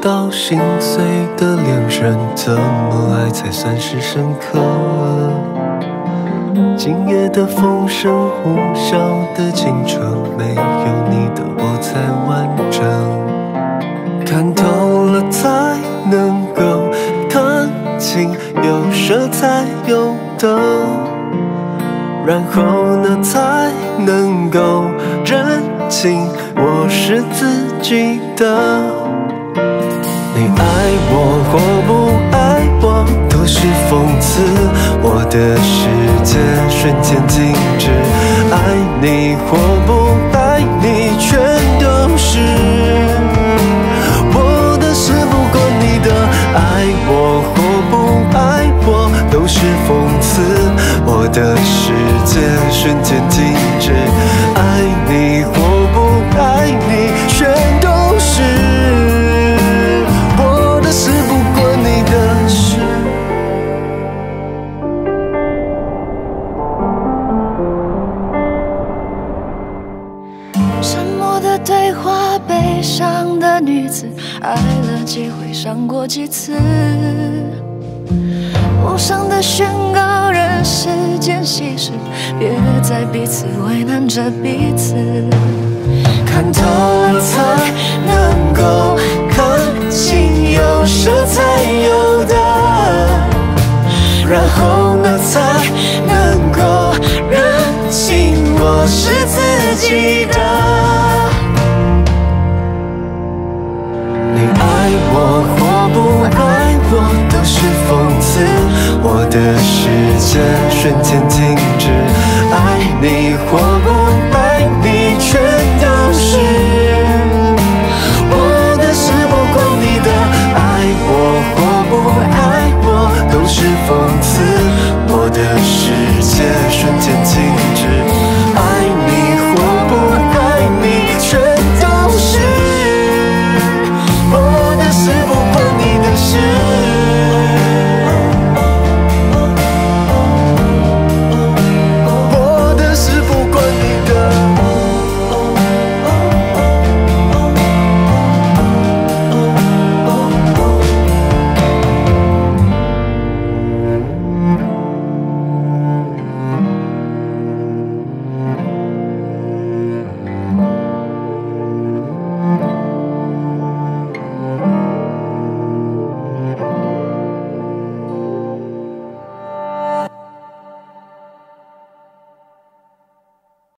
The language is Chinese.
到心碎的恋人，怎么爱才算是深刻？今夜的风声呼啸的清澈，没有你的我才完整。看透了才能够看清，有舍才有得，然后呢才能够认清我是自己的。你爱我或不爱我都是讽刺，我的世界瞬间静止。爱你或不爱你，全都是我的事，不过你的。爱我或不爱我都是讽刺，我的世界瞬间静花悲伤的女子爱了几回，伤过几次，无声的宣告，人世间稀释，别再彼此为难着彼此。看透了才能够看清有舍才有得，然后呢才能够认清我是自己是讽刺？我的世界瞬间静止，爱你或不爱你，全都是我的事，不管你的爱我或不爱我，都是讽刺。我的世界瞬间静止。